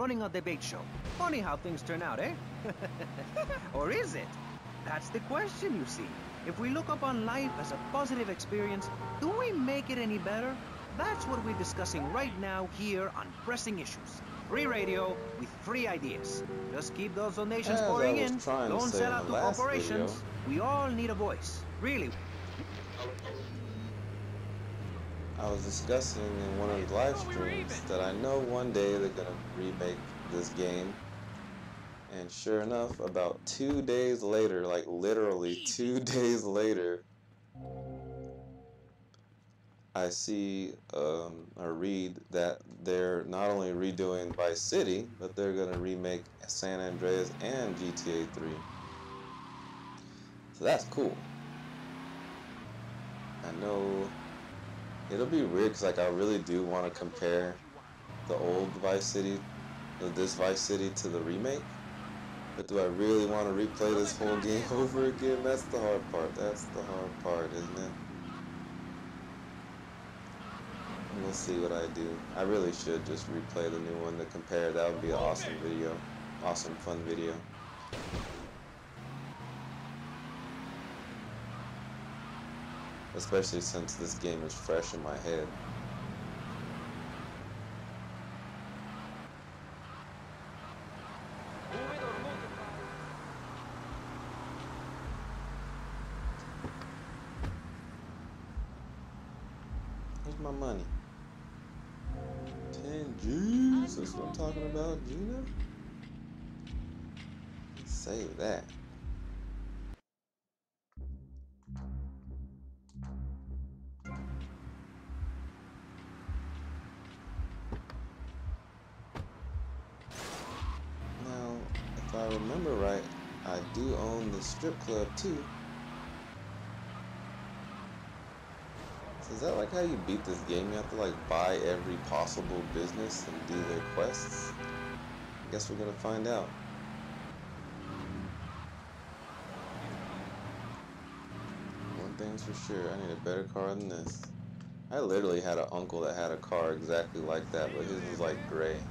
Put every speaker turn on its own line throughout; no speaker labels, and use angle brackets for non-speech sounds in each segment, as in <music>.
running a debate show. Funny how things turn out, eh? <laughs> or is it? That's the question, you see. If we look upon life as a positive experience, do we make it any better? That's what we're discussing right now here on Pressing Issues. Free radio with free ideas. Just keep those donations
As
pouring in. Don't sell out to corporations.
video.
We all need a voice. Really.
I was discussing in one of the live streams that I know one day they're gonna remake this game. And sure enough, about two days later, like literally two <laughs> days later, I see um, or read that they're not only redoing Vice City, but they're gonna remake San Andreas and GTA 3. So that's cool. I know it'll be weird because like I really do want to compare the old Vice City, this Vice City to the remake. But do I really want to replay this whole game <laughs> over again? That's the hard part. That's the hard part, isn't it? We'll see what I do. I really should just replay the new one to compare. That would be an awesome video. Awesome fun video. Especially since this game is fresh in my head. Here's my money. 10 G's. That's what I'm talking about, Gina. Save that. I remember right, I do own the strip club too. So is that like how you beat this game? You have to like buy every possible business and do their quests? I guess we're gonna find out. One thing's for sure, I need a better car than this. I literally had an uncle that had a car exactly like that, but his was like gray.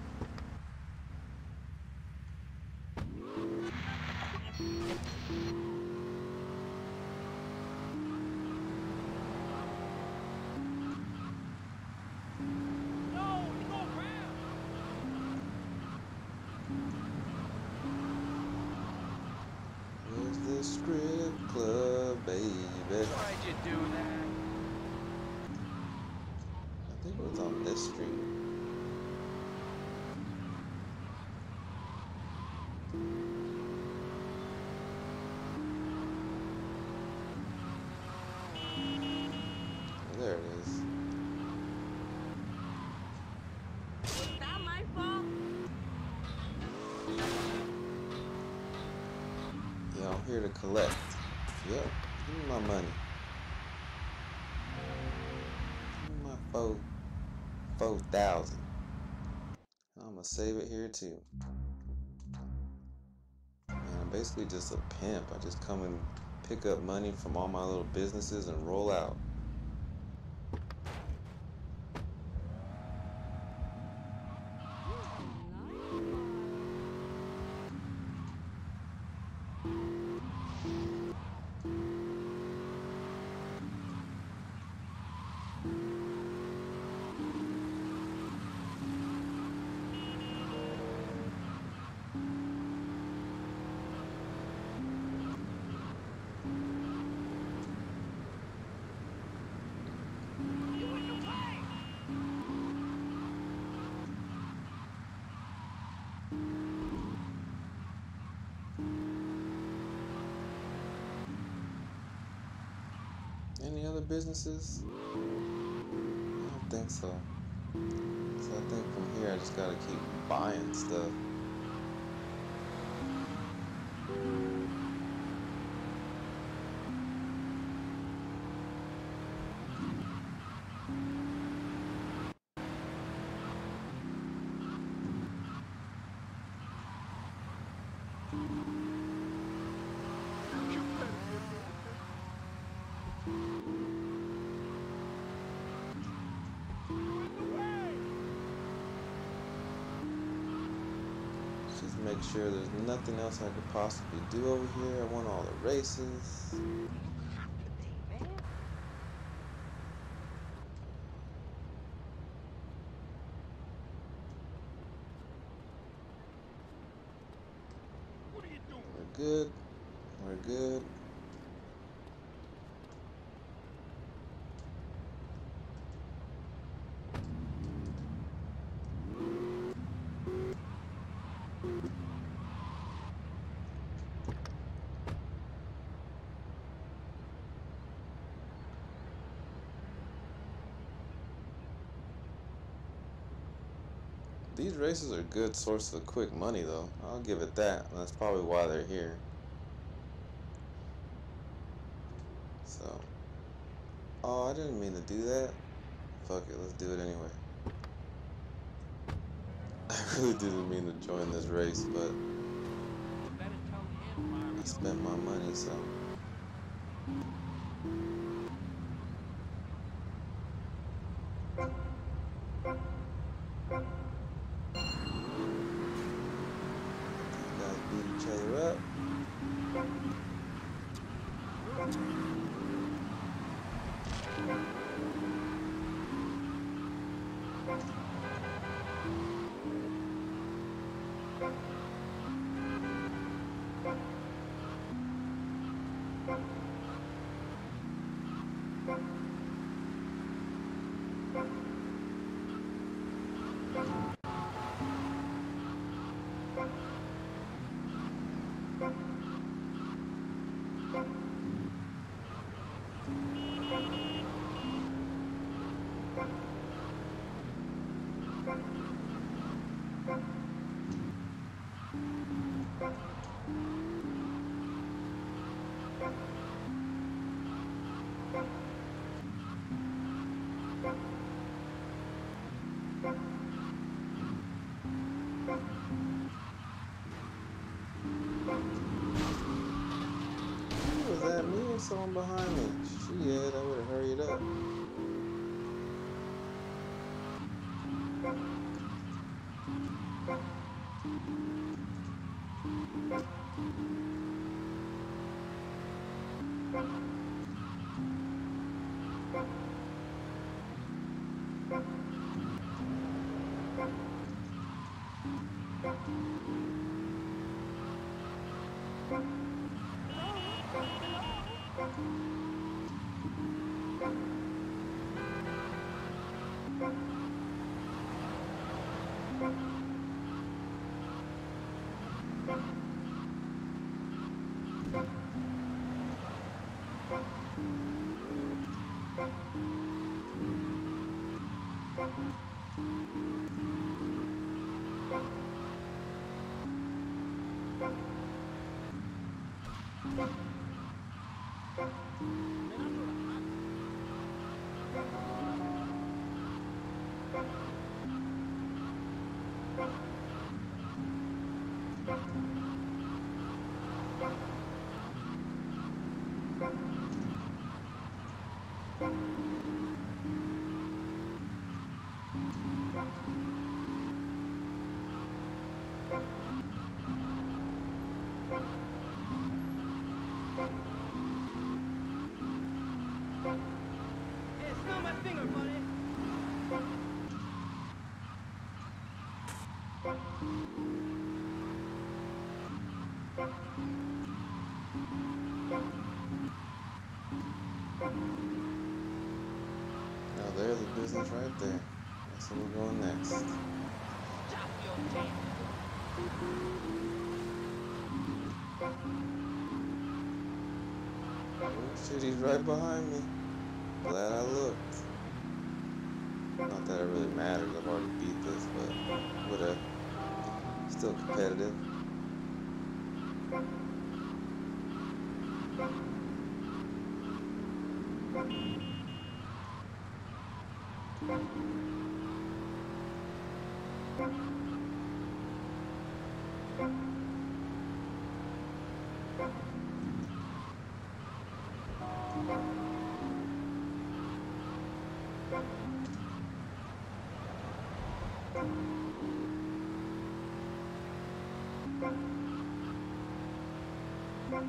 Collect. Yep, give me my money. Give me my four, four thousand. I'm gonna save it here too. Man, I'm basically just a pimp. I just come and pick up money from all my little businesses and roll out. Any other businesses? I don't think so. So I think from here I just gotta keep buying stuff. Make sure there's nothing else I could possibly do over here. I want all the races. We're good. We're good. These races are a good source of quick money, though. I'll give it that. That's probably why they're here. So. Oh, I didn't mean to do that. Fuck it, let's do it anyway. <laughs> I really didn't mean to join this race, but I spent my money, so. Someone behind me? Shit, I would have hurried up. Now there's a business right there. That's where we're going next. Oh shit, he's right behind me. Glad I looked. Not that it really matters, I've already beat this, but whatever. Still competitive. Come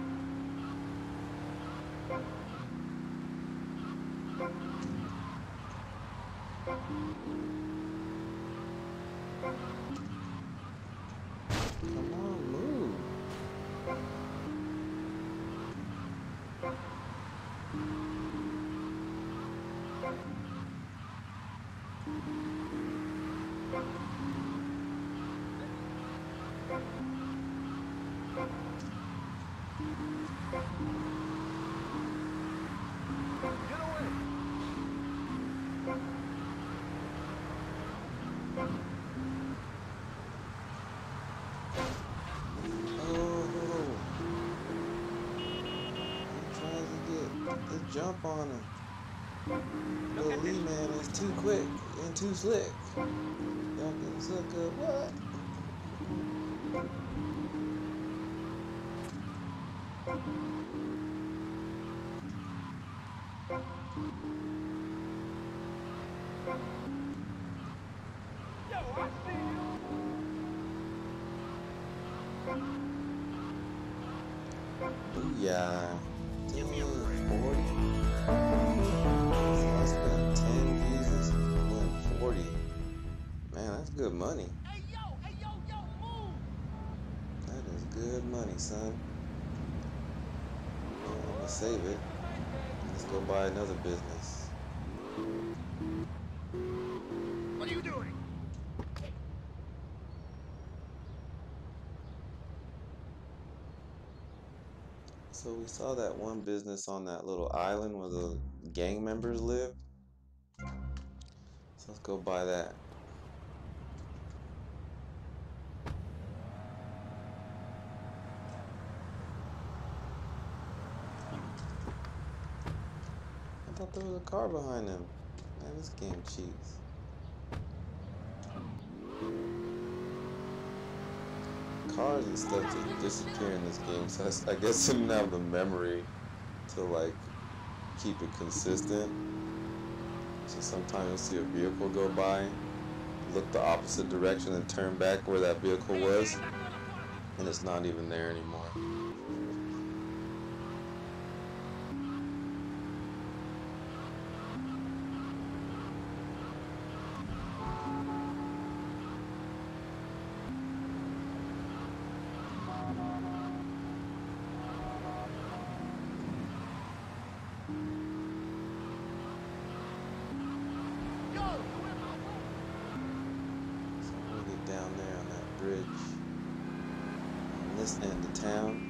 jump on him. Little Lee man is too quick and too slick. Y'all can suck up what?
Yo, I see you.
Give money.
Hey, yo, hey, yo, yo, move.
That is good money, son. Yeah, I'm gonna save it. Let's go buy another business.
What are you doing?
So we saw that one business on that little island where the gang members live. So let's go buy that. I there was a car behind him. Man, this game cheats. Cars and stuff just disappear in this game, so I guess I didn't have the memory to like keep it consistent. So sometimes you'll see a vehicle go by, look the opposite direction and turn back where that vehicle was, and it's not even there anymore. On this end of town.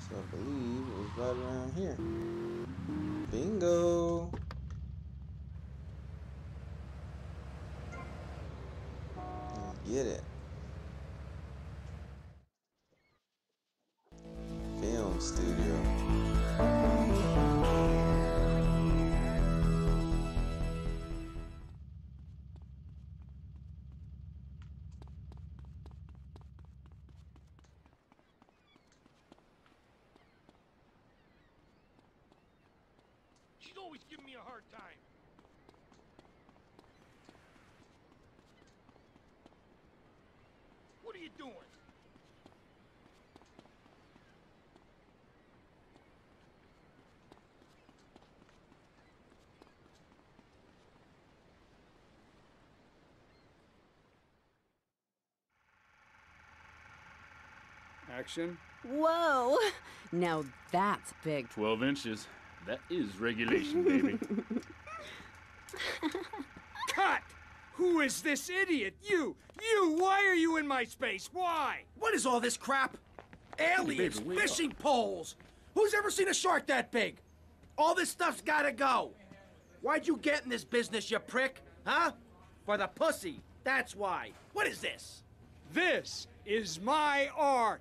So I believe it was right around here. Bingo! Get it. Film studio.
Always giving me a hard time. What are you doing?
Action.
Whoa! <laughs> Now that's big.
12 inches. That is regulation, baby. <laughs>
Cut! Who is this idiot? You! You! Why are you in my space? Why?
What is all this crap? Aliens,
baby, wake
fishing poles. Who's ever seen a shark that big? All this stuff's gotta go. Why'd you get in this business, you prick? Huh? For the pussy. That's why. What is this?
This is my art.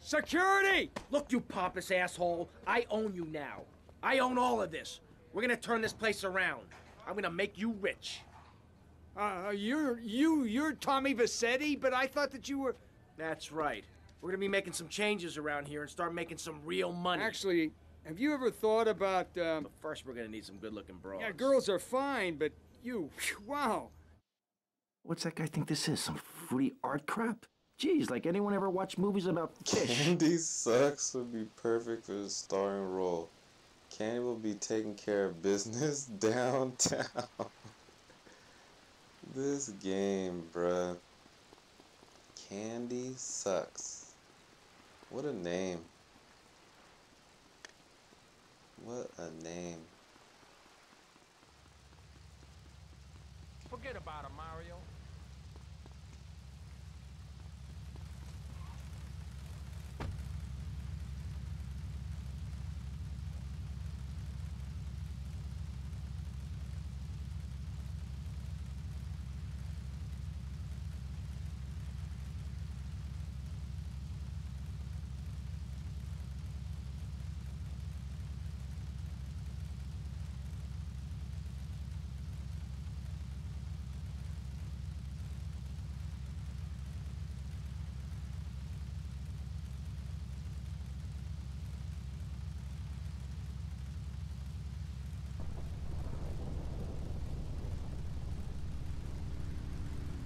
Security!
Look, you pompous asshole. I own you now. I own all of this. We're gonna turn this place around. I'm gonna make you rich.
Uh, you're you you're Tommy Vercetti, but I thought that you were
That's right. We're gonna be making some changes around here and start making some real money.
actually. Have you ever thought about? Um,
But first, we're gonna need some good-looking broads.
yeah, girls are fine, but you, wow.
What's that guy think this is? Some fruity art crap? Geez, like anyone ever watched movies about fish?
Candy Suxxx would be perfect for the starring role. Candy will be taking care of business <laughs> downtown. this game, bruh. Candy Suxxx. What a name. What a name.
Forget about him, Mario.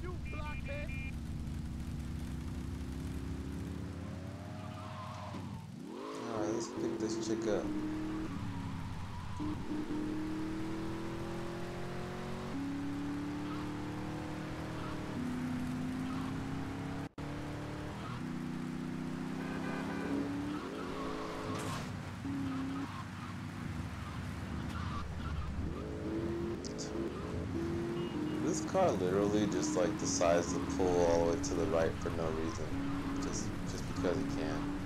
You blockhead!
Alright, let's pick this chick up. This car literally just like decides to pull all the way to the right for no reason. Just just because it can.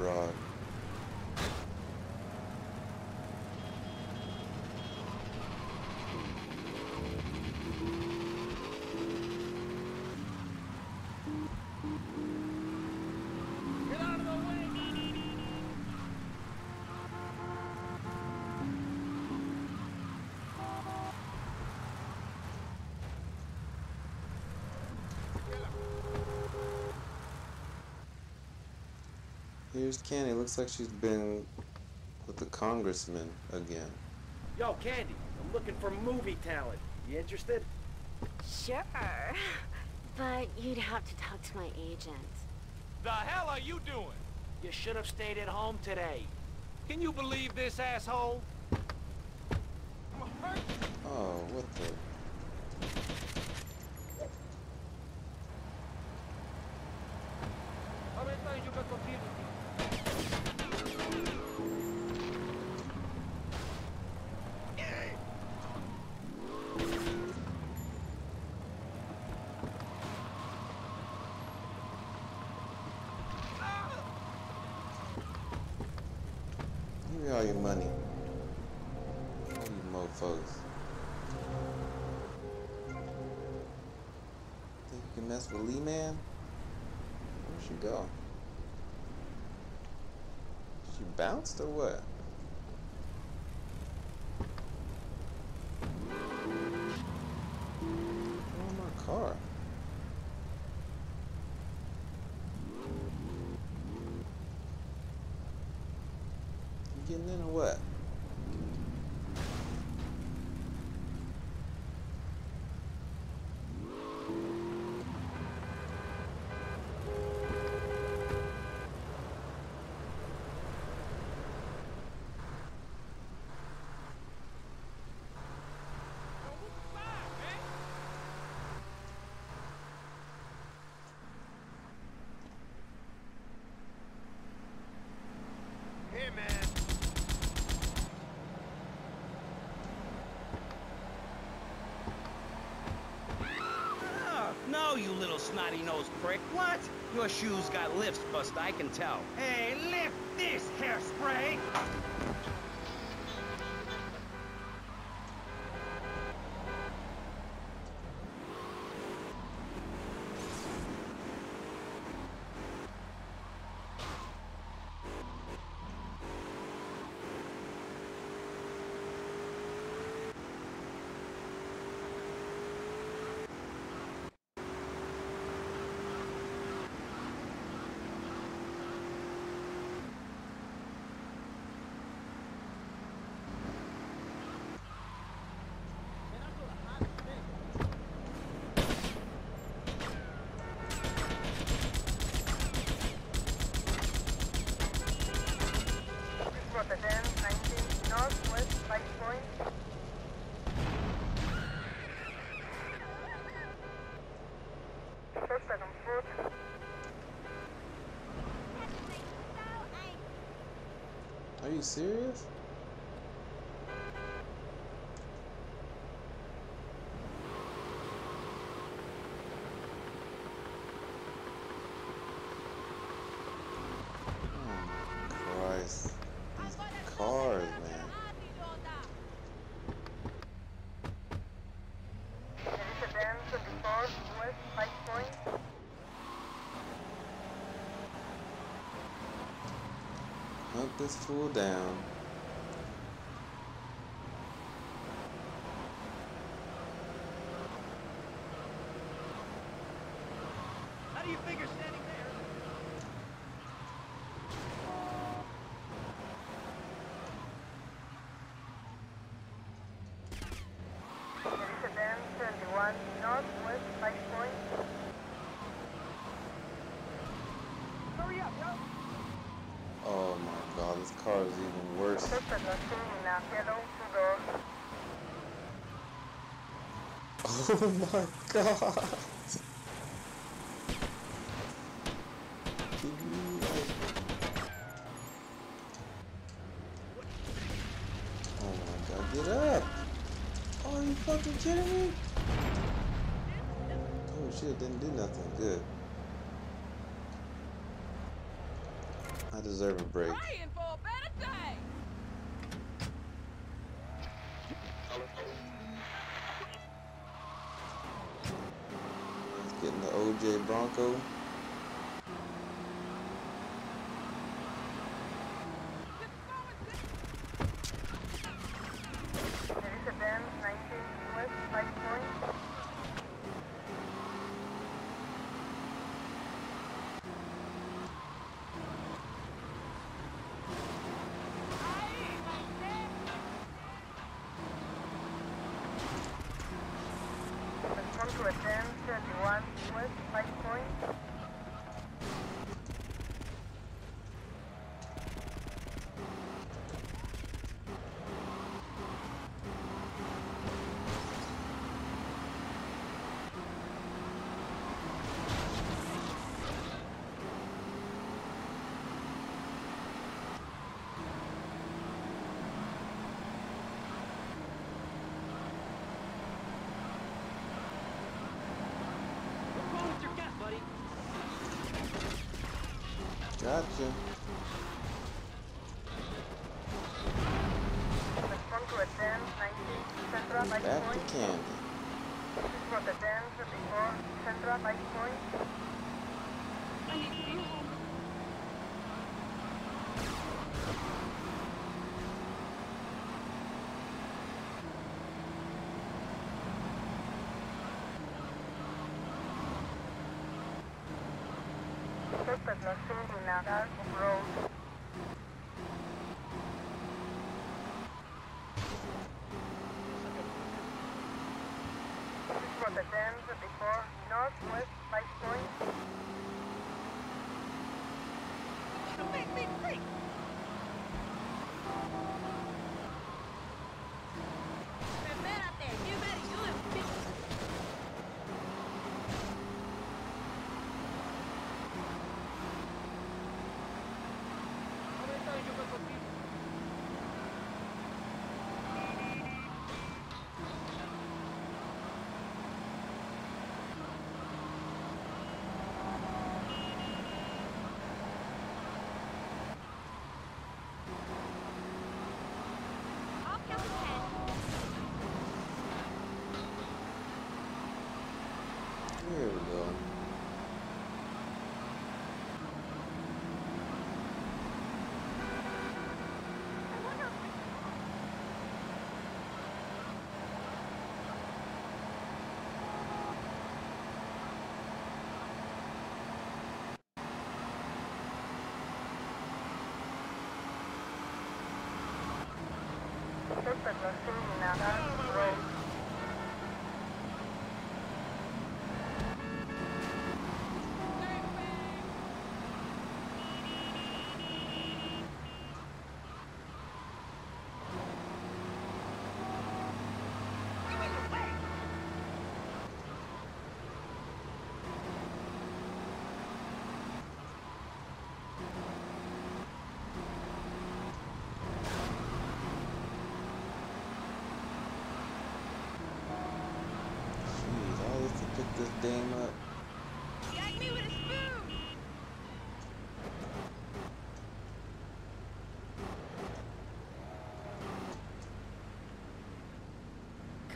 Who Here's Candy. Looks like she's been with the congressman again.
Yo, Candy, I'm looking for movie talent. You interested?
Sure. <laughs> But you'd have to talk to my agent.
The hell are you doing?
You should have stayed at home today.
Can you believe this asshole?
Oh, what the? Go? She bounced or what? Oh, my car. You getting in or what?
Hey, man.
little snotty-nosed prick. What? Your shoes got lifts, Bust, I can tell. Hey, lift this hairspray!
Rotterdam, 19 Northwest, 5 point. First second foot.
Are you serious? This fool down.
How do you figure standing there?
Rotterdam, 21 Northwest, 5 point. Hurry up, yo!
Oh this car is even worse. <laughs> Oh my god. Oh my god, get up! Are you fucking kidding me? Oh shit, didn't do nothing. Good. I deserve a break. OJ Bronco.
Rotterdam, 19 West, 5 point. Respond to attend 31 West, 5 point.
What's wrong with your gas, buddy?
Gotcha.
Respond to attend 19 Central, 5
Back
point.
to candy.
Rotterdam, 34 Central, 5 point. Lost in Road.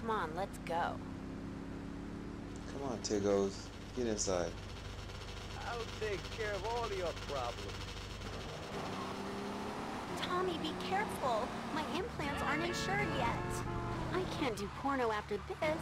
Come on, let's go.
Come on, Tigos. Get inside.
I'll take care of all your problems.
Tommy, be careful. My implants aren't insured yet. I can't do porno after this.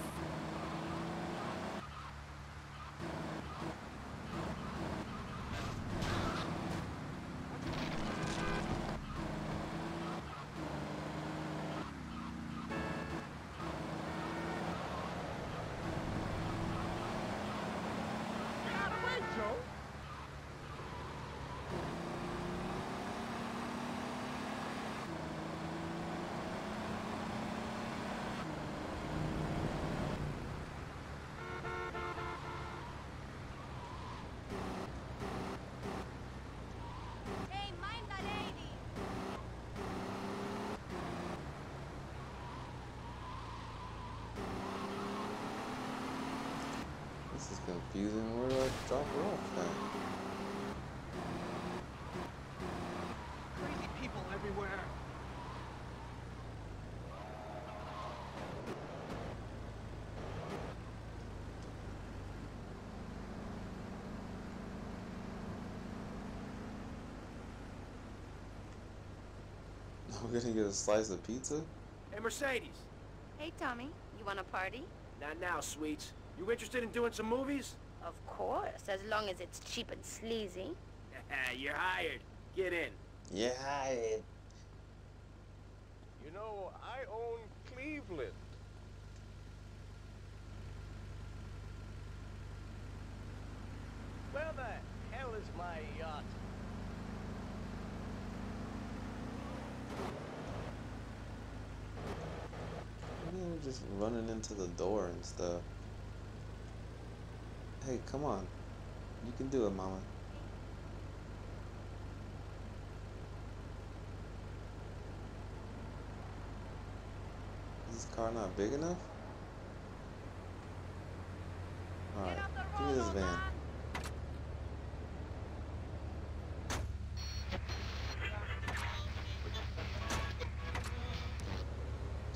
This is confusing. Where do I drop her off at?
Crazy people everywhere. <laughs>
We're gonna get a slice of pizza?
Hey, Mercedes.
Hey, Tommy, you want a party?
Not now, sweets. You interested in doing some movies?
Of course, as long as it's cheap and sleazy. <laughs>
You're hired. Get in.
Yeah, I
You know, I own Cleveland. Where the hell is my yacht?
I mean, we're just running into the door and stuff. Hey, come on. You can do it, mama. Is this car not big enough? Alright, give me this van.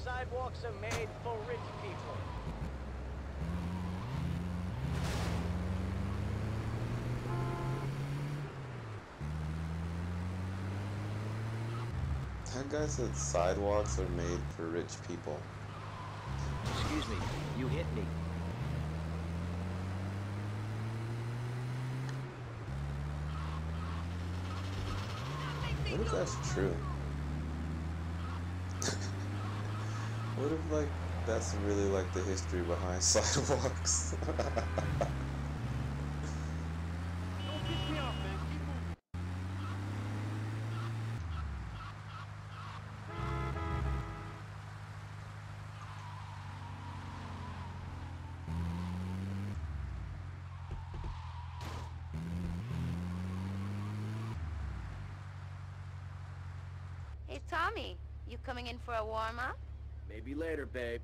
Sidewalks are made for rich people.
That guy said sidewalks are made for rich people.
Excuse me, you hit me.
What if that's true? <laughs> what if like that's really like the history behind <laughs> sidewalks? <laughs>
Don't piss me off, man. Keep moving.
Hey, Tommy, you coming in for a warm-up?
Maybe later, babe.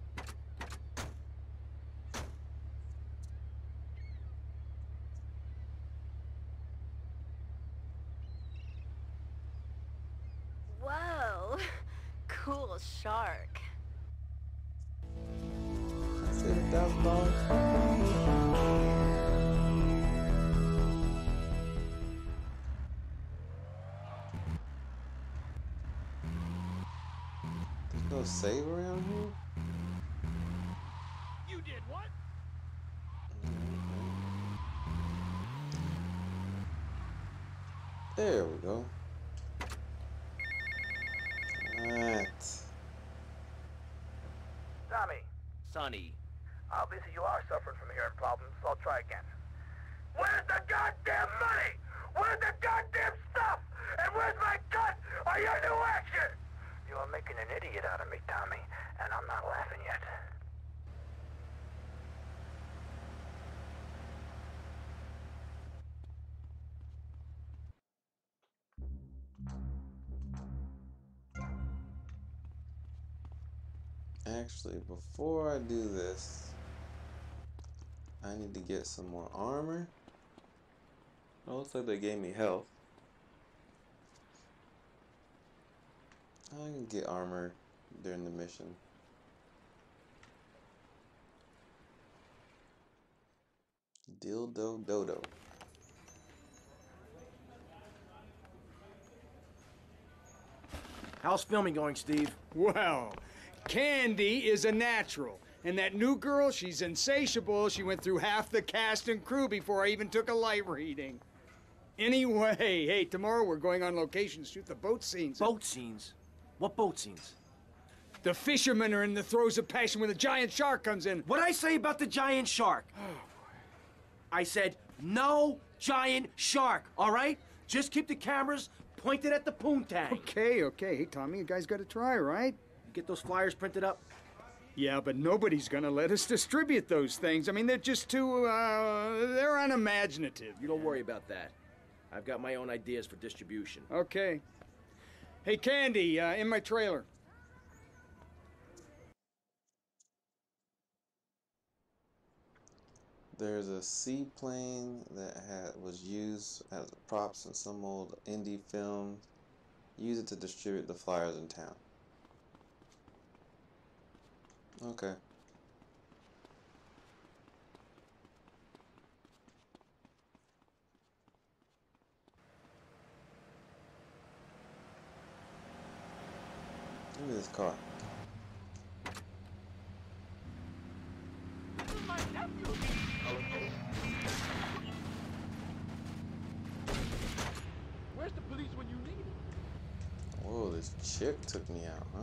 Actually, before I do this, I need to get some more armor. Oh, looks like they gave me health. I can get armor during the mission. Dildo Dodo.
How's filming going, Steve?
Well, Candy is a natural. And that new girl, she's insatiable. She went through half the cast and crew before I even took a light reading. Anyway, <laughs> hey, tomorrow we're going on location to shoot the boat scenes.
Boat scenes? What boat scenes?
The fishermen are in the throes of passion when the giant shark comes in.
What'd I say about the giant shark? Oh, I said, no giant shark, all right? Just keep the cameras pointed at the poontang.
Okay, okay. Hey, Tommy, you guys got to try, right?
Get those flyers printed up?
Yeah, but nobody's gonna let us distribute those things. I mean, they're just too, uh, they're unimaginative.
You don't worry about that. I've got my own ideas for distribution.
Okay. Hey, Candy, uh, in my trailer.
There's a seaplane that had was used as props in some old indie film. Use it to distribute the flyers in town. Okay. Give me this car.
Where's the police when you need it?
Whoa, this chick took me out, huh?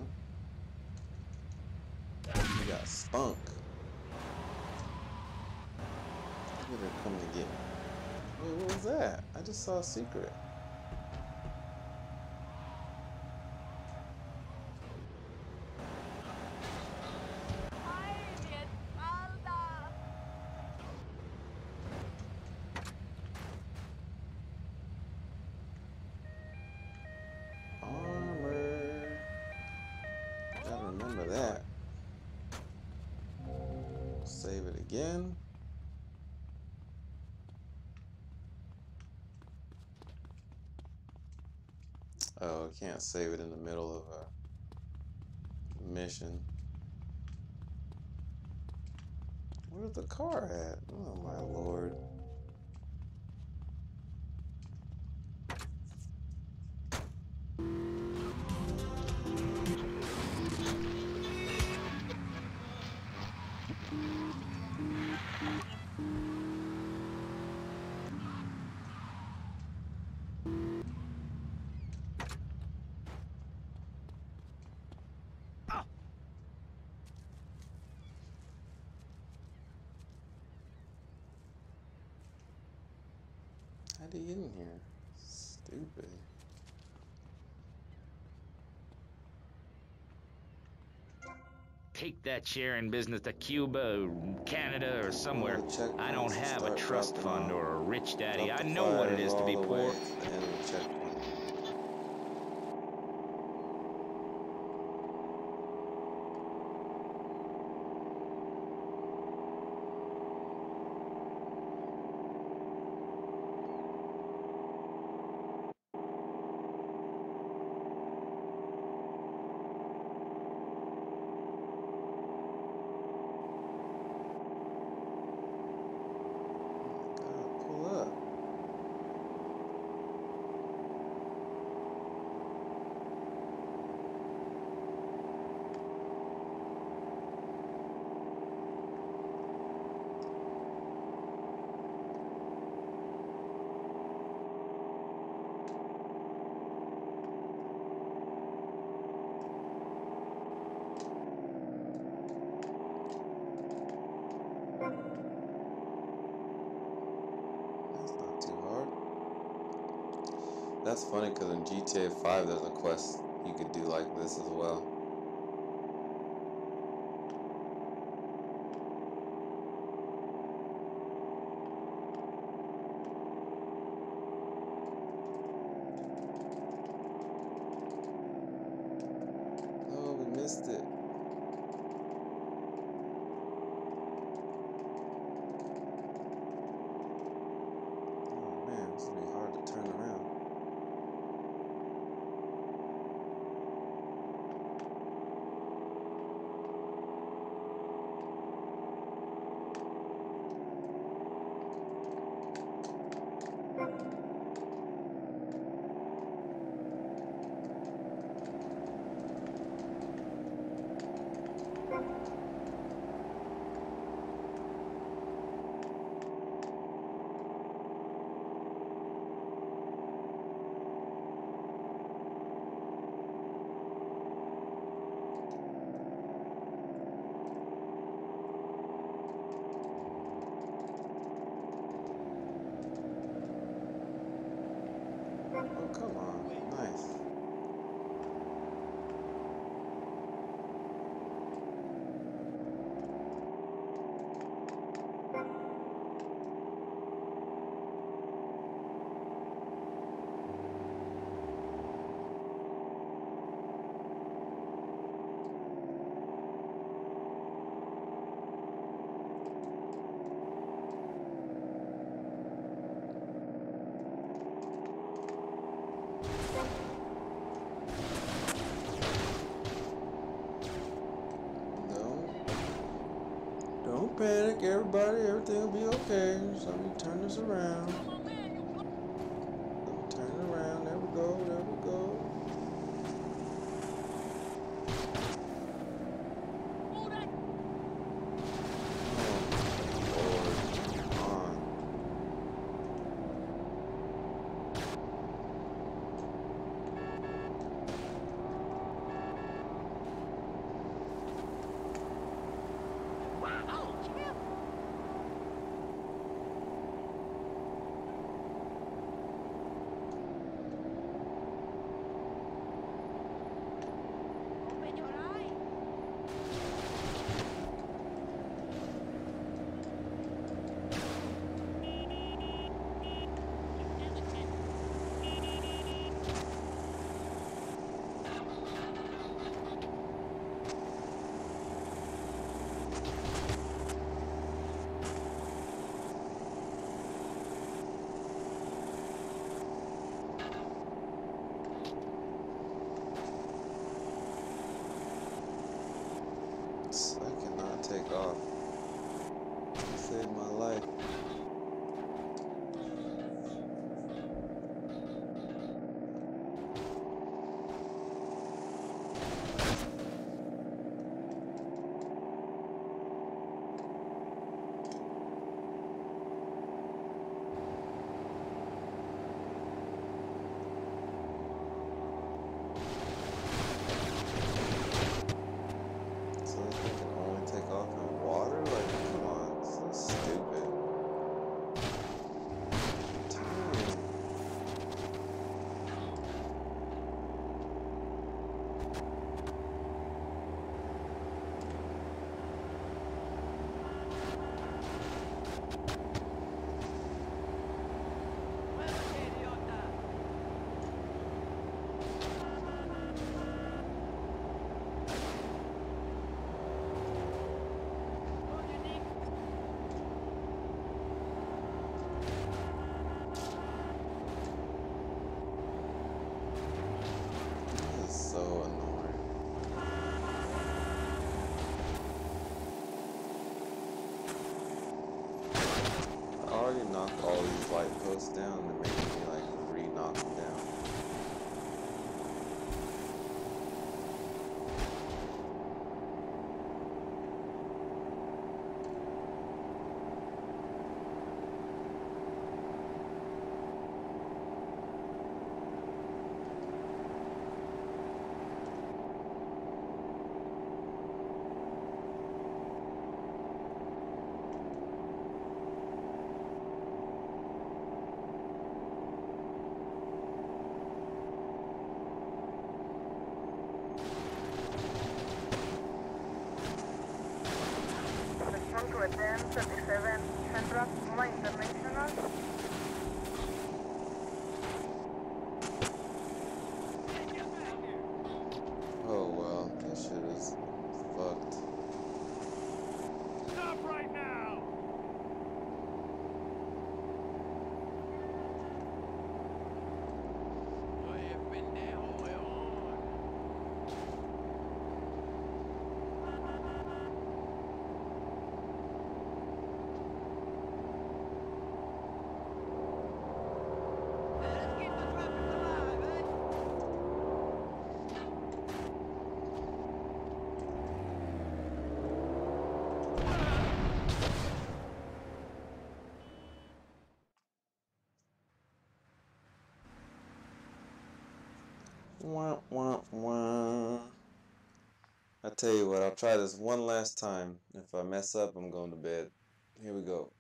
Got spunk. Look her coming to get me. Wait, what was that? I just saw a secret. Can't save it in the middle of a mission. Where's the car at?
That sharing business to Cuba or Canada or somewhere. I don't have a trust fund or a rich daddy. I know what it is to be poor.
GTA 5 there's a quest you could do like this as well. panic, everybody, everything will be okay. So let me turn this around. shuts down
Seven.
Wah, wah, wah. I tell you what, I'll try this one last time. If I mess up, I'm going to bed. Here we go.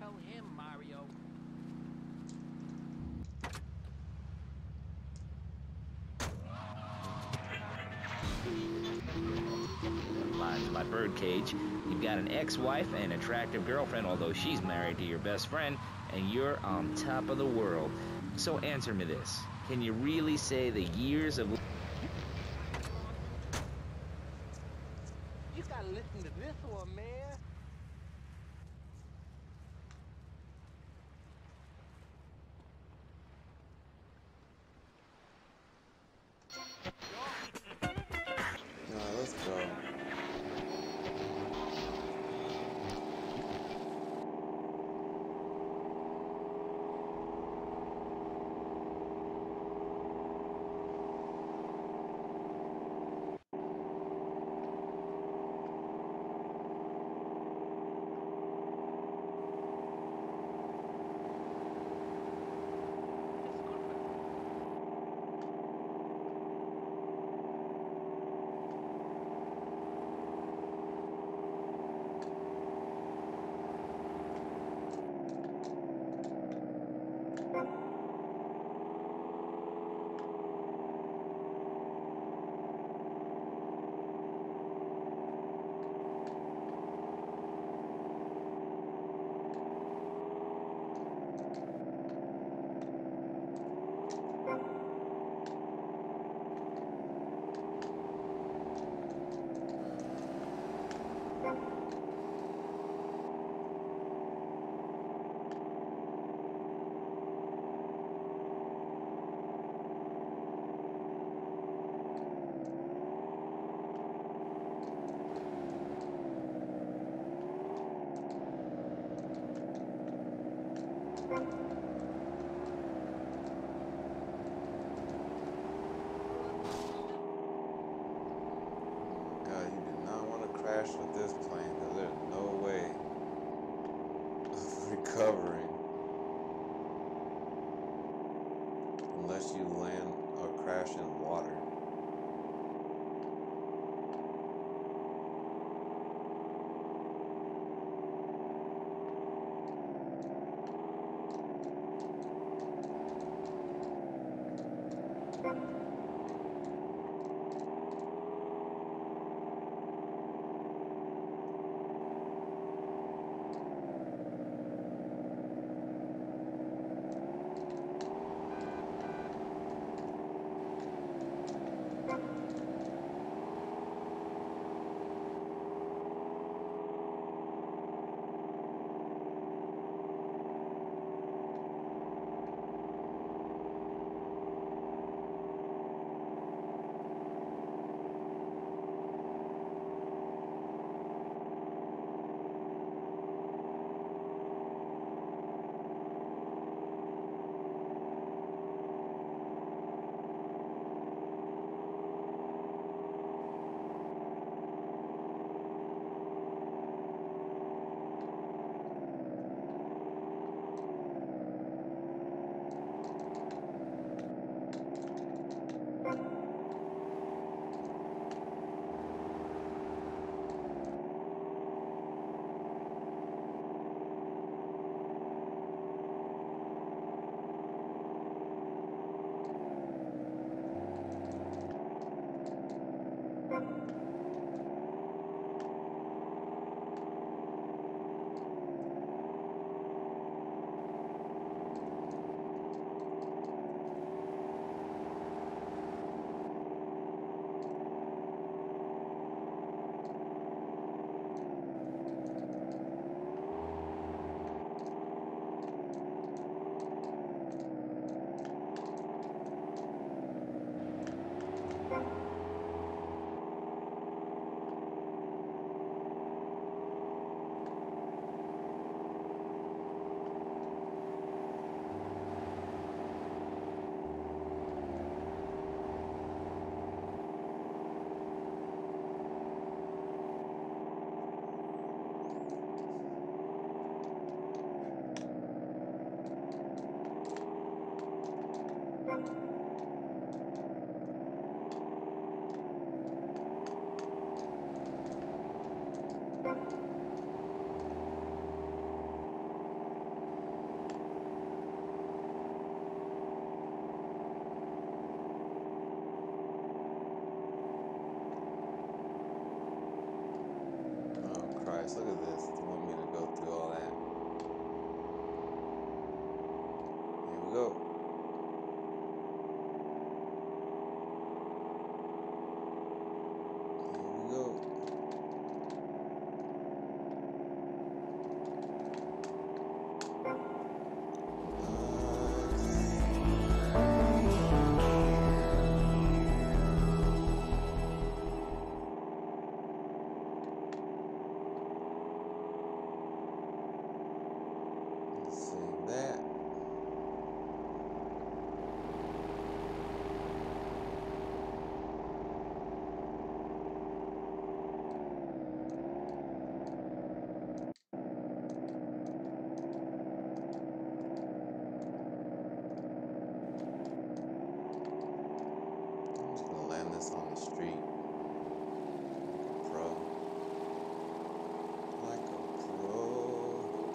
Tell him, Mario.
Mine's my birdcage. You've got an ex-wife and attractive girlfriend, although she's married to your best friend, and you're on top of the world. So answer me this. Can you really say the years of...
crash with this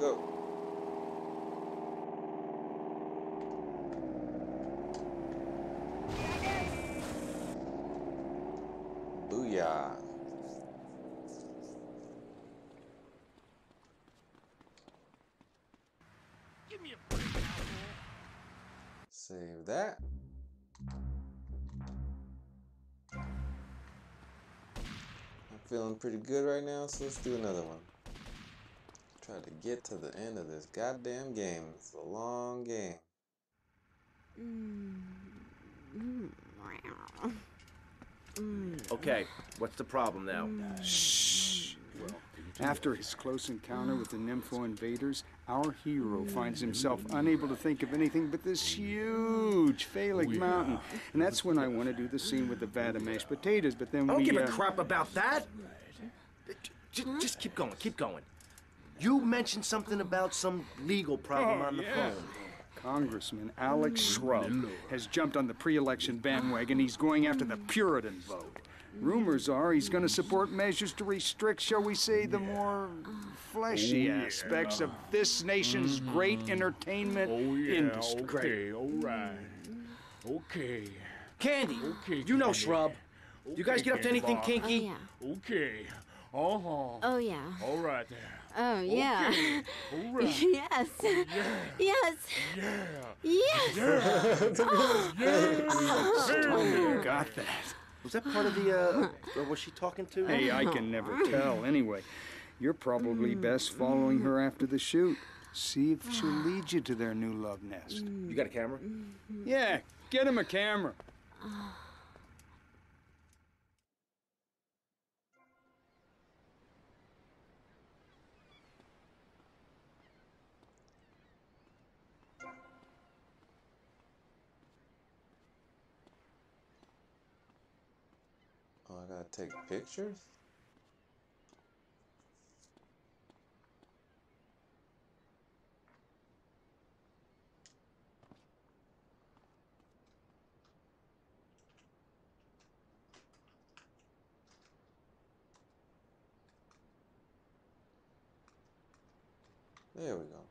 Go. Booyah.
Give me a break.
Save that. I'm feeling pretty good right now, so let's do another one. Try to get to the end of this goddamn game. It's a long game.
Okay, what's the problem now?
Shh. After his close encounter with the Nympho invaders, our hero finds himself unable to think of anything but this huge phallic mountain. And that's when I want to do the scene with the vat of mashed potatoes, but then
I don't
we.
give a
uh,
crap about that. Just, just keep going, keep going. You mentioned something about some legal problem
Oh,
on the
yeah.
phone.
Congressman Alex mm, Shrub has jumped on the pre-election bandwagon. He's going after the Puritan vote. Rumors are he's going to support measures to restrict, shall we say, the more fleshy
Oh, yeah.
aspects of this nation's mm-hmm. great entertainment
Oh, yeah,
industry.
okay, all mm. right. Okay.
Candy,
Okay,
you know
Candy.
Shrub. You guys get up to anything
Bob.
kinky?
Oh, okay. Uh-huh.
Oh, yeah.
All right there.
Oh, yeah.
Okay. <laughs> All right.
yes. Oh, yes.
Yeah.
Yes. <laughs> Oh. <laughs>
You got that.
Was that part of the, uh, or was she talking to?
Hey, I can never oh. tell. Anyway, you're probably mm. best following her after the shoot. See if <sighs> she'll lead you to their new love nest.
You got a camera? Mm-hmm.
Yeah, get him a camera.
Take pictures? There we go.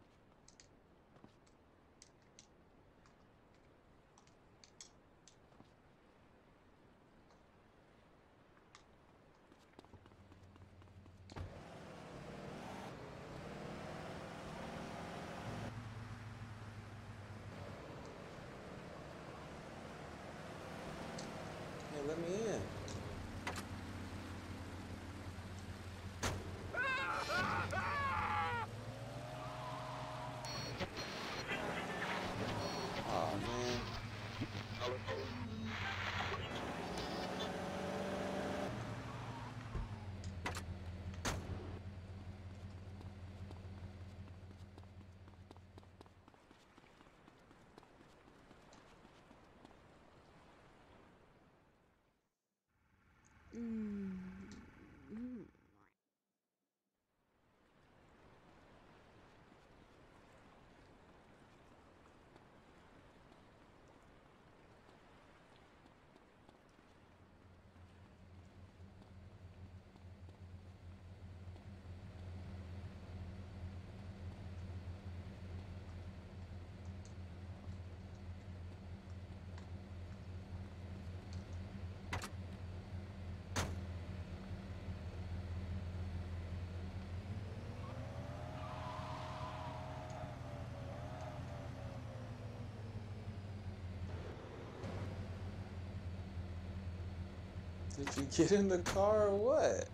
Mm. Did you get in the car or what?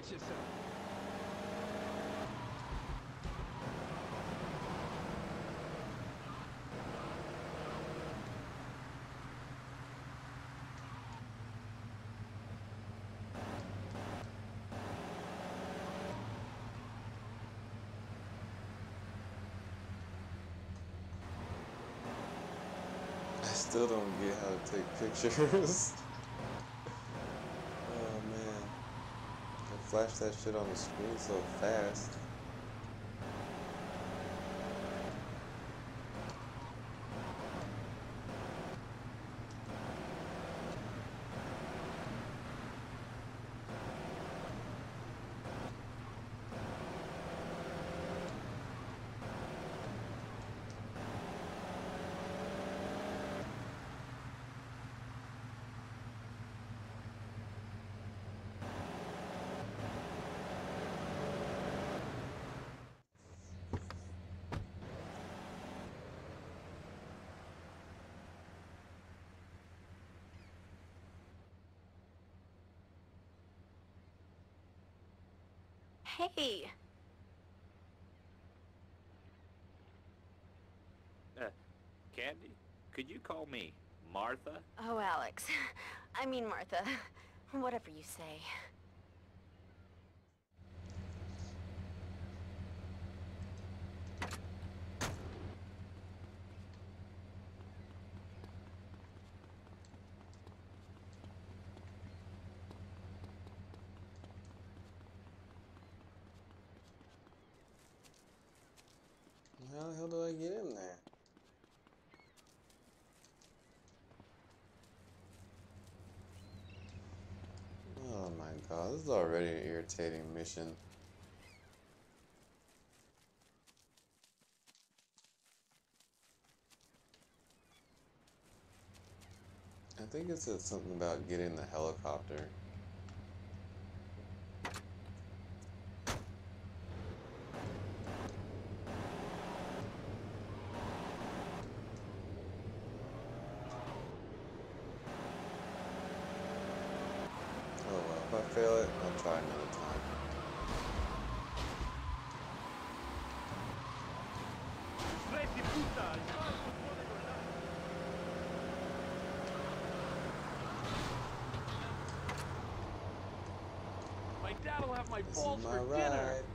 Watch yourself.
I still don't get how to take pictures. <laughs> oh man. I flash that shit on the screen so fast.
Hey,
Uh, Candy, could you call me Martha?
oh Alex. <laughs> I mean Martha. <laughs> Whatever you say.
How the hell do I get in there? Oh my god, this is already an irritating mission. I think it said uh, something about getting the helicopter. Oh well, if I fail it, I'll try another time.
My dad'll have my
This
balls
my
for dinner.
ride. Money,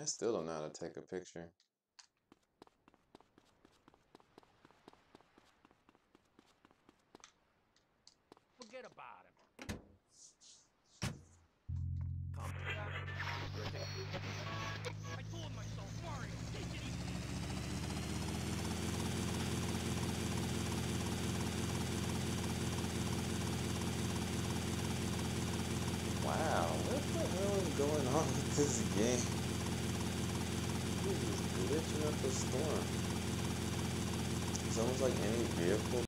I still don't know how to take a picture.